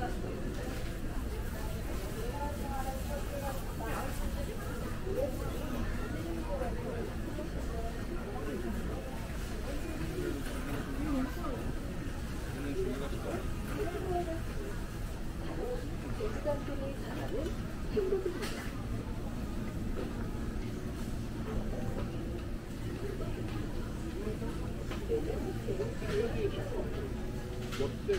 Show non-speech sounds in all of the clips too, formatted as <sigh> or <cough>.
뭐 역대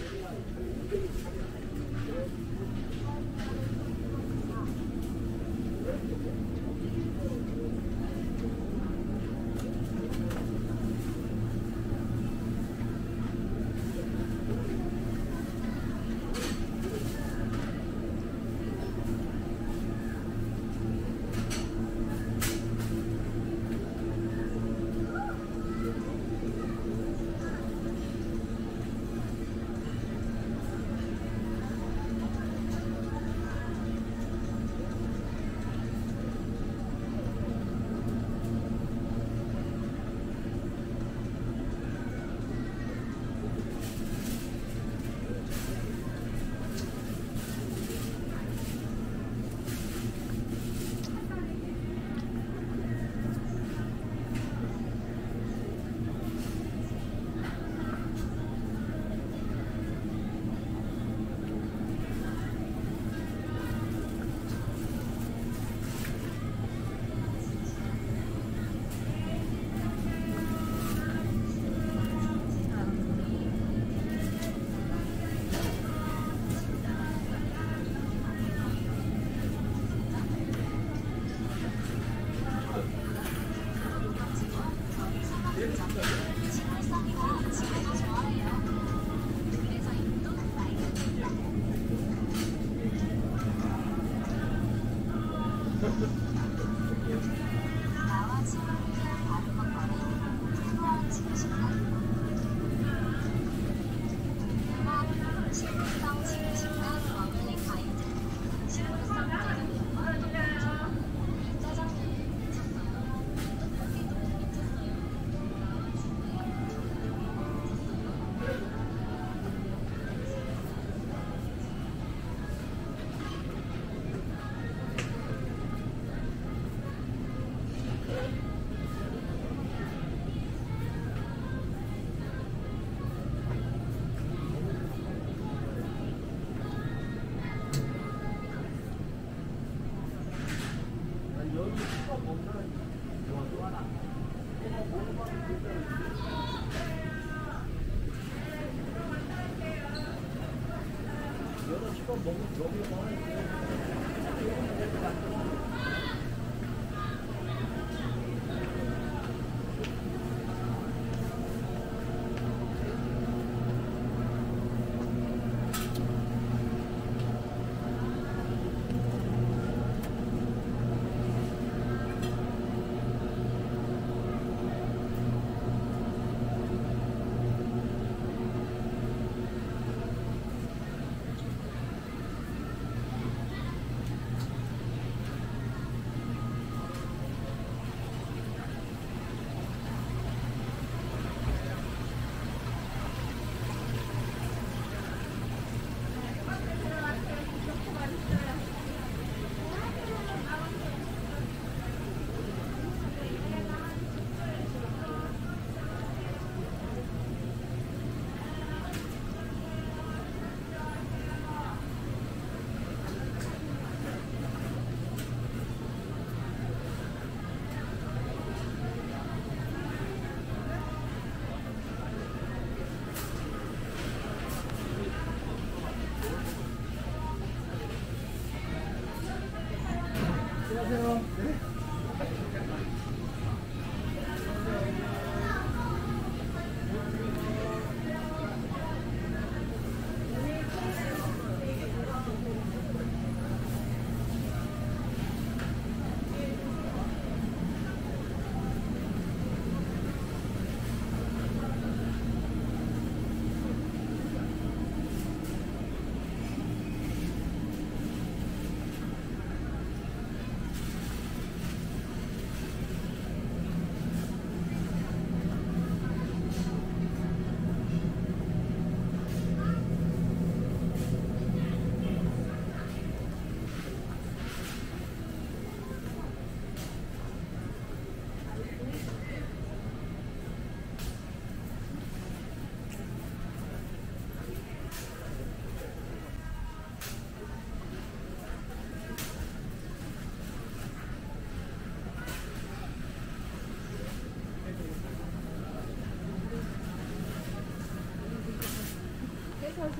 여러 시간 먹은 저기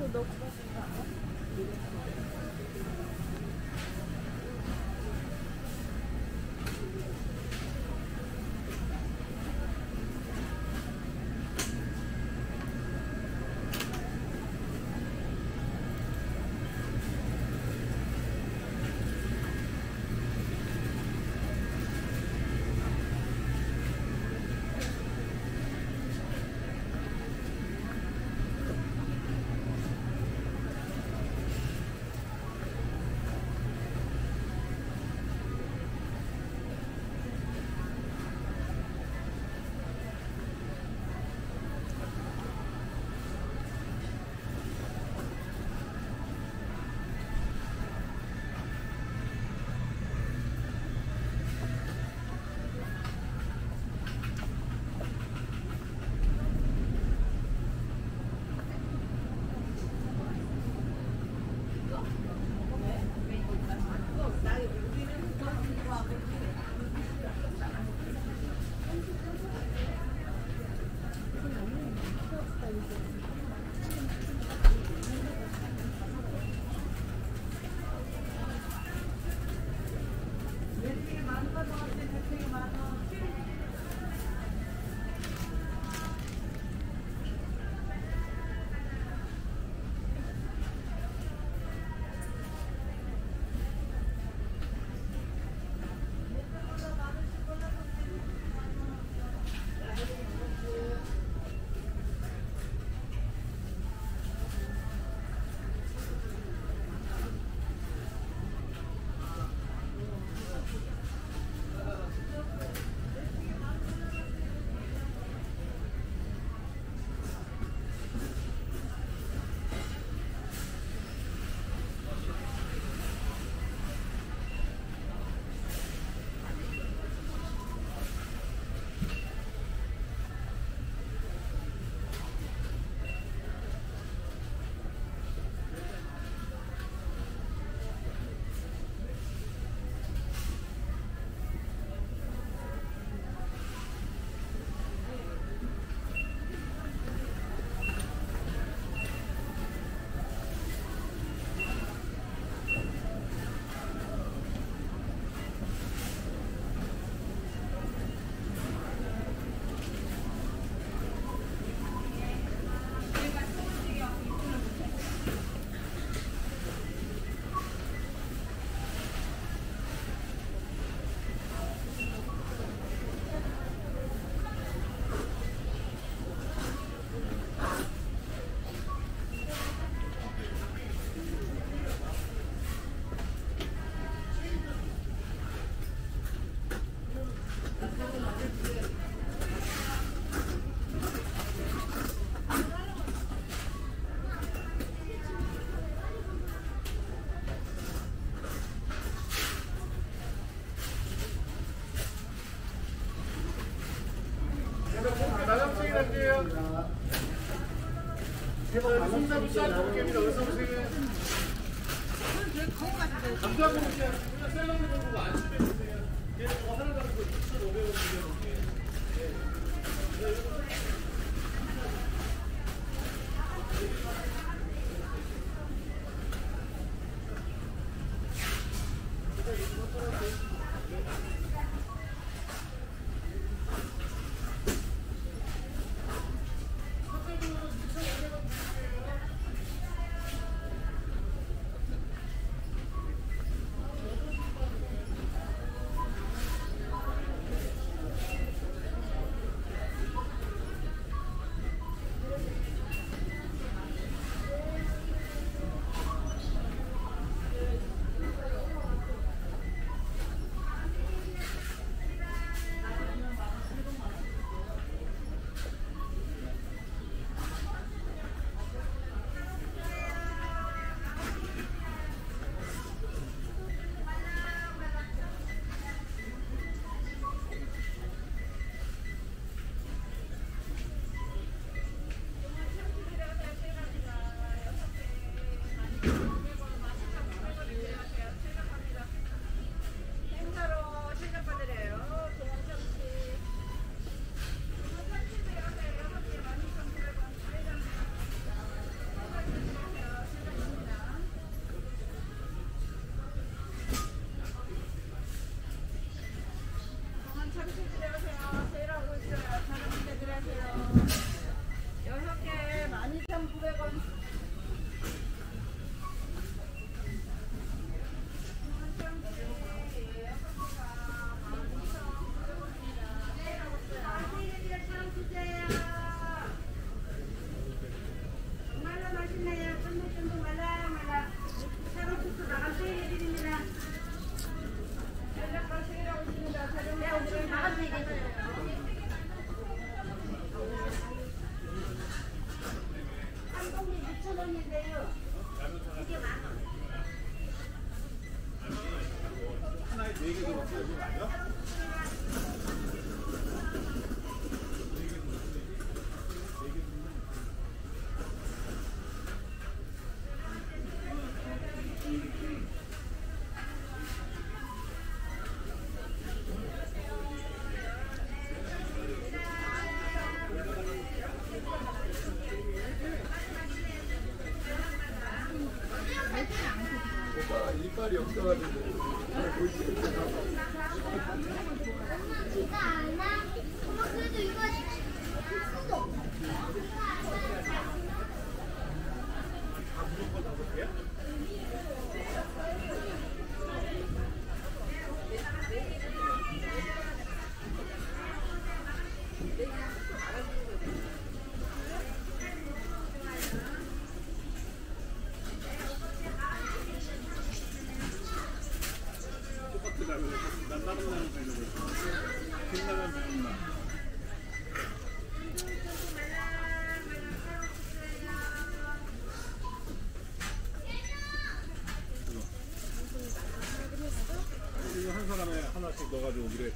넣 쌀 볼게입니다. 하나씩 넣어가지고 오기로 했어.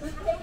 Okay. <laughs>